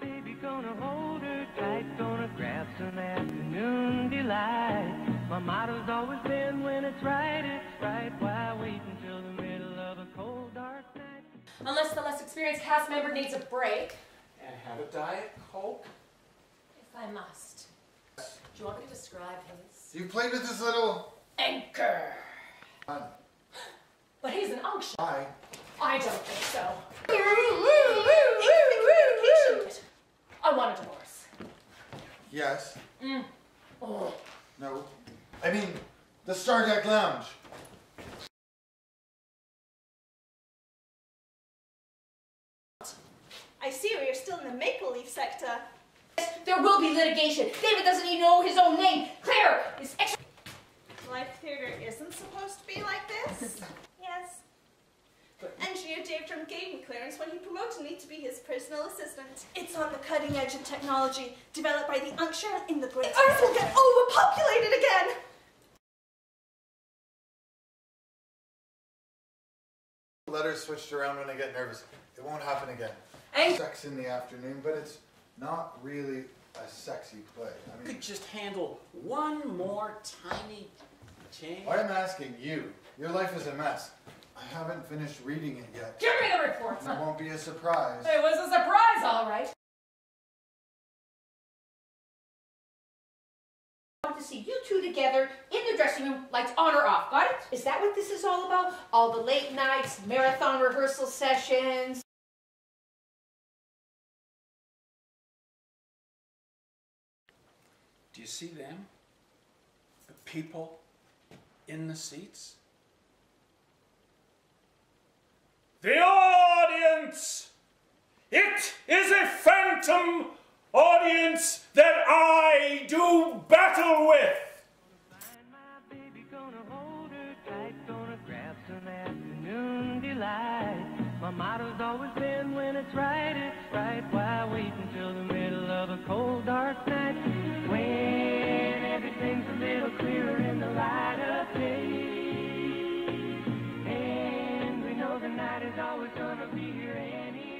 baby, gonna hold her tight, gonna grab some afternoon delight. My motto's always been when it's right, it's right. Why wait until the middle of a cold, dark night? Unless the less experienced cast member needs a break, And have a Diet Coke? if I must. Do you want me to describe his You played with this little. anchor? Fun. But he's an unction. Hi. I don't think so. I want a divorce. Yes. Mm. Oh. No. I mean, the Star Deck Lounge. I see you're still in the Maple Leaf sector. There will be litigation. David doesn't even know his own name. Claire is extra. Life theatre isn't supposed to be like this. yes. Engineer gave me clearance when he promoted me to be his personal assistant. It's on the cutting edge of technology developed by the Uncture in the Great. Earth will get overpopulated again. Letters switched around when I get nervous. It won't happen again. And Sex in the afternoon, but it's not really a sexy play. I You mean, could just handle one more tiny change. I'm asking you. Your life is a mess. I haven't finished reading it yet. give me the report. It won't be a surprise. It was a surprise, all right. I want to see you two together in the dressing room, lights on or off. Got it? Is that what this is all about? All the late nights, marathon rehearsal sessions. Do you see them? The people in the seats? The audience! It is a phantom audience that I do battle with! My motto's always been when it's right, it's right. Why wait until the middle of a cold? always gonna be here anyway.